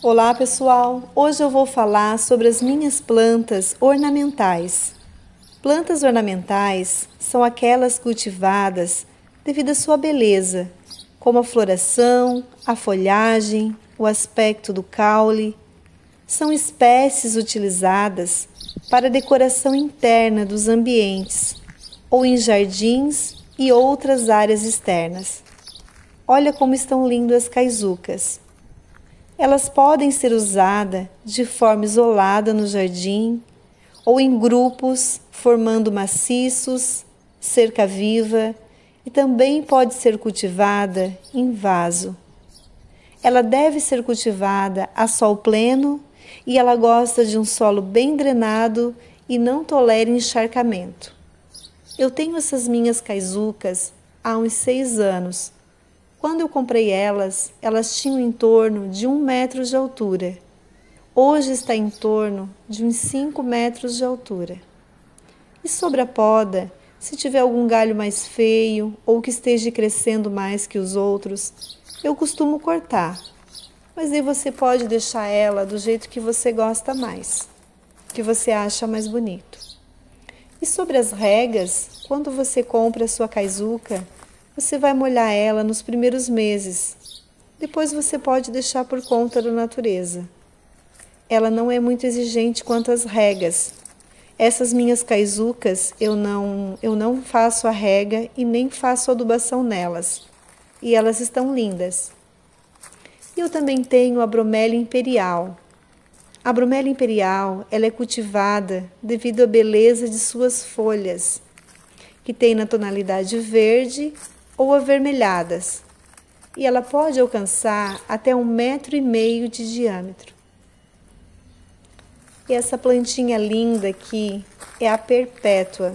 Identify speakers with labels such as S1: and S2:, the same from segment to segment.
S1: Olá pessoal, hoje eu vou falar sobre as minhas plantas ornamentais. Plantas ornamentais são aquelas cultivadas devido à sua beleza, como a floração, a folhagem, o aspecto do caule. São espécies utilizadas para decoração interna dos ambientes ou em jardins e outras áreas externas. Olha como estão lindas as caizucas. Elas podem ser usadas de forma isolada no jardim ou em grupos, formando maciços, cerca viva e também pode ser cultivada em vaso. Ela deve ser cultivada a sol pleno e ela gosta de um solo bem drenado e não tolera encharcamento. Eu tenho essas minhas caizucas há uns seis anos quando eu comprei elas, elas tinham em torno de um metro de altura. Hoje está em torno de uns 5 metros de altura. E sobre a poda, se tiver algum galho mais feio ou que esteja crescendo mais que os outros, eu costumo cortar. Mas aí você pode deixar ela do jeito que você gosta mais, que você acha mais bonito. E sobre as regas, quando você compra a sua caizuca, você vai molhar ela nos primeiros meses. Depois você pode deixar por conta da natureza. Ela não é muito exigente quanto às regas. Essas minhas caizucas, eu não, eu não faço a rega e nem faço adubação nelas. E elas estão lindas. E eu também tenho a bromélia imperial. A bromélia imperial, ela é cultivada devido à beleza de suas folhas, que tem na tonalidade verde ou avermelhadas, e ela pode alcançar até um metro e meio de diâmetro. E essa plantinha linda aqui é a perpétua.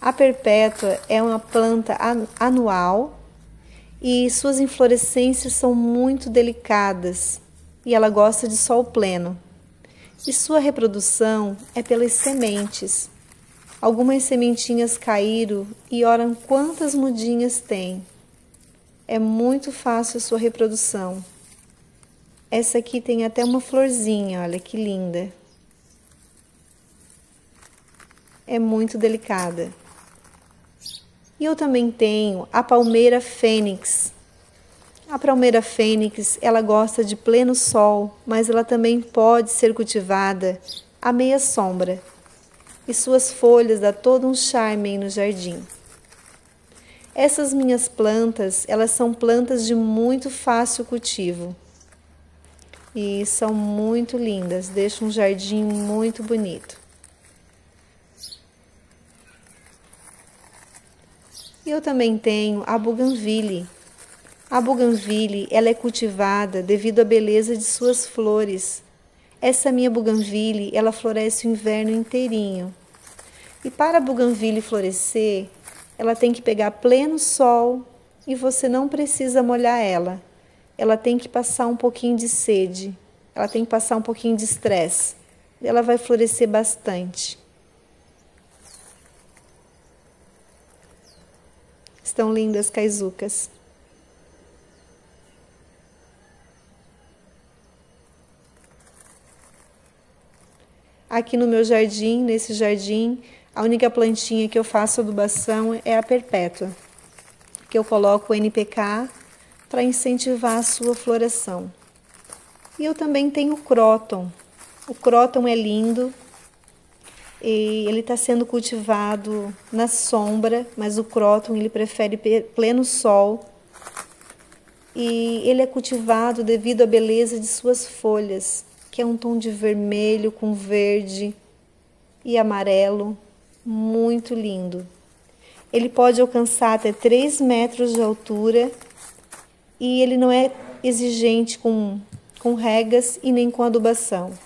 S1: A perpétua é uma planta anual e suas inflorescências são muito delicadas e ela gosta de sol pleno. E sua reprodução é pelas sementes. Algumas sementinhas caíram e oram quantas mudinhas tem. É muito fácil a sua reprodução. Essa aqui tem até uma florzinha, olha que linda. É muito delicada. E eu também tenho a palmeira fênix. A palmeira fênix, ela gosta de pleno sol, mas ela também pode ser cultivada à meia sombra e suas folhas dá todo um charme no jardim. Essas minhas plantas, elas são plantas de muito fácil cultivo e são muito lindas, deixam um jardim muito bonito. E eu também tenho a bougainville. A bougainville, ela é cultivada devido à beleza de suas flores. Essa minha bougainville, ela floresce o inverno inteirinho. E para a buganvília florescer, ela tem que pegar pleno sol e você não precisa molhar ela. Ela tem que passar um pouquinho de sede, ela tem que passar um pouquinho de estresse. Ela vai florescer bastante. Estão lindas caizucas. Aqui no meu jardim, nesse jardim, a única plantinha que eu faço adubação é a perpétua, que eu coloco o NPK para incentivar a sua floração. E eu também tenho o cróton. O cróton é lindo e ele está sendo cultivado na sombra, mas o cróton ele prefere pleno sol e ele é cultivado devido à beleza de suas folhas, que é um tom de vermelho com verde e amarelo muito lindo. Ele pode alcançar até 3 metros de altura e ele não é exigente com, com regas e nem com adubação.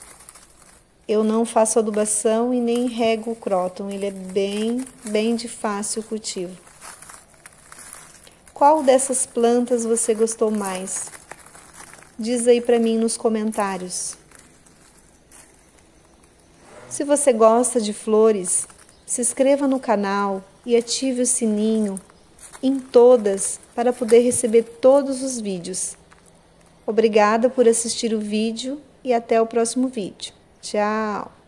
S1: Eu não faço adubação e nem rego o cróton, ele é bem, bem de fácil cultivo. Qual dessas plantas você gostou mais? Diz aí para mim nos comentários. Se você gosta de flores, se inscreva no canal e ative o sininho em todas para poder receber todos os vídeos. Obrigada por assistir o vídeo e até o próximo vídeo. Tchau!